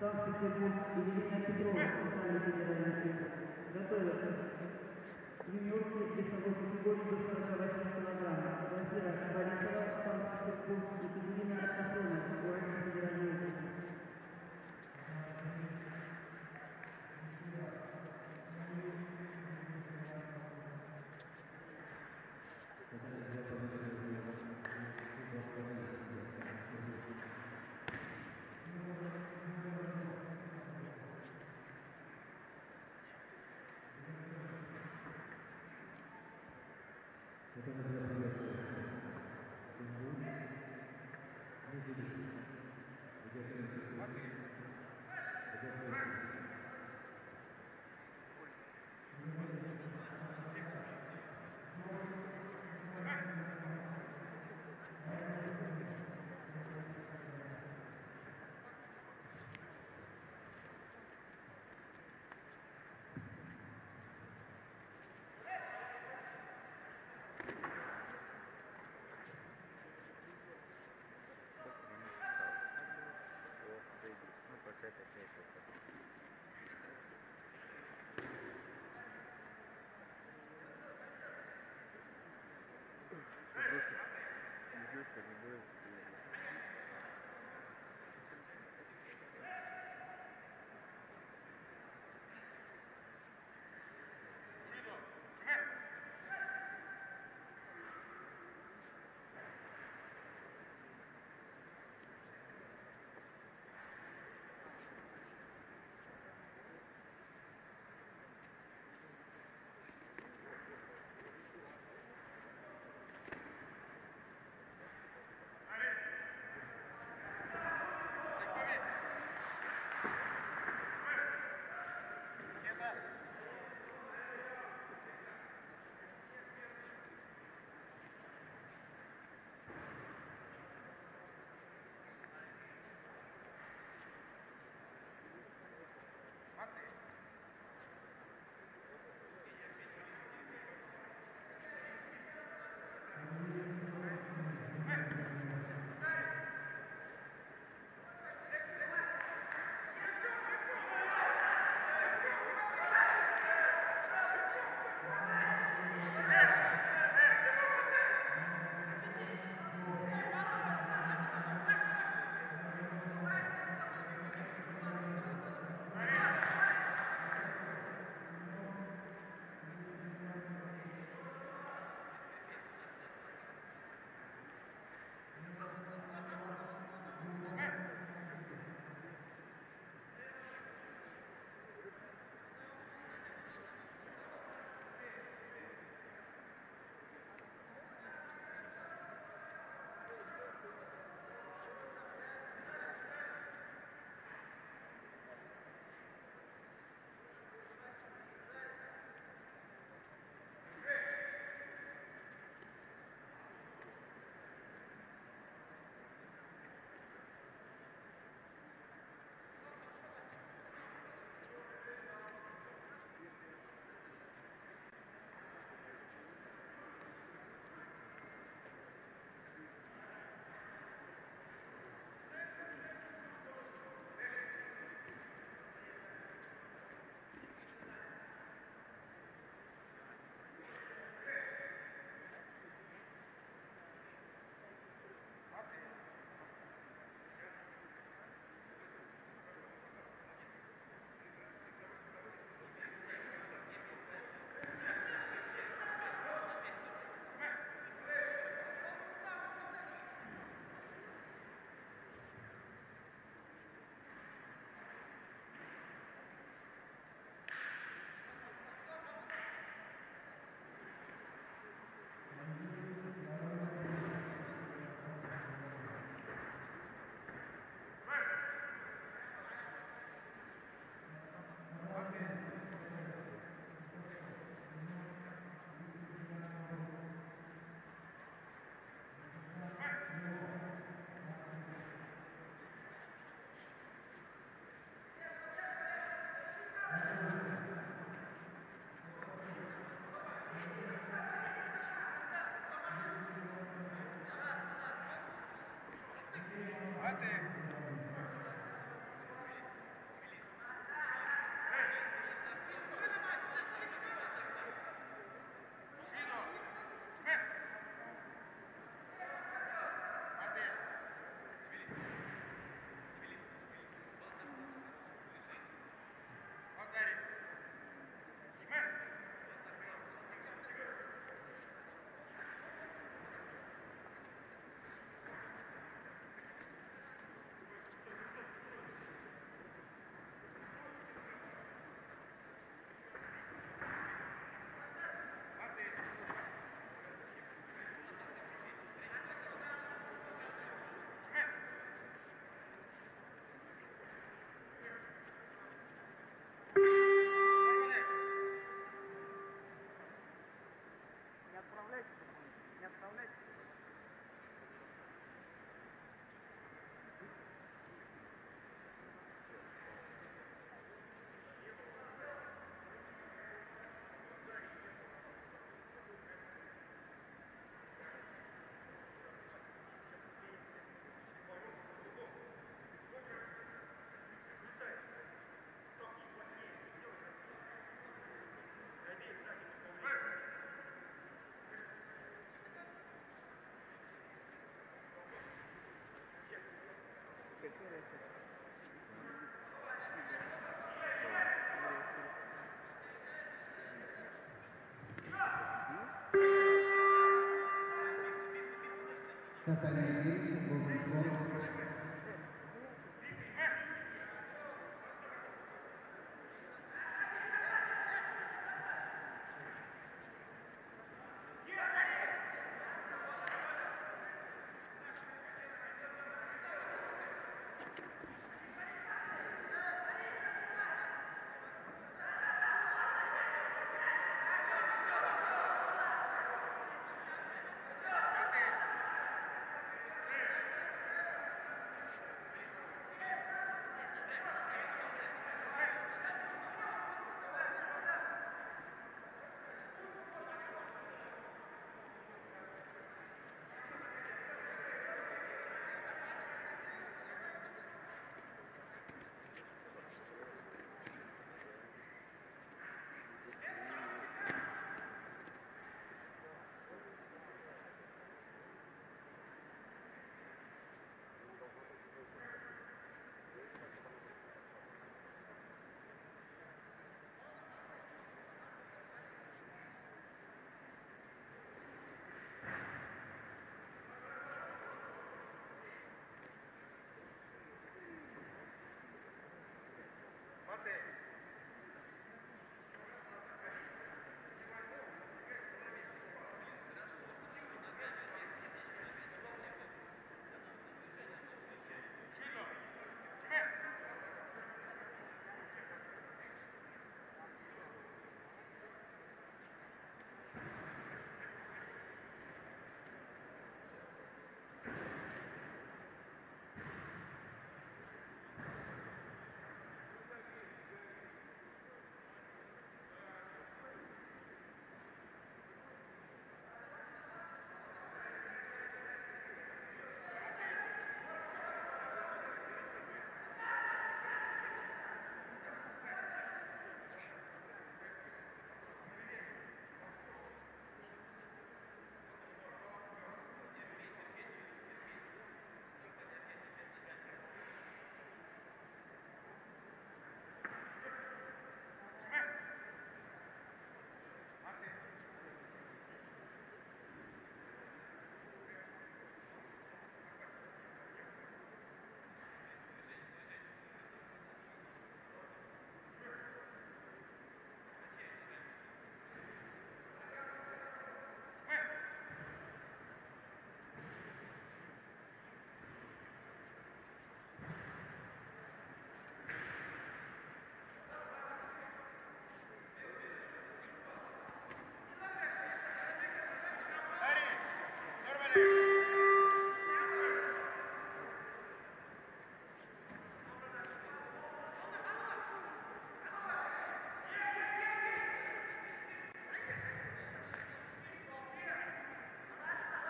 Санкт-Петербург, Елена Петрова, Центральный федеральный округ. Готовятся. Юниорки весовой категории до 48 килограмм. Владимира Борисова, Санкт-Петербург, Екатерина Сафронова, Thank you. Thank you. Nathaniel Gomes Gomes.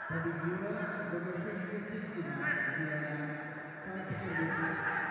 победила Доброшенко Титкина для Санкт-Петербурга.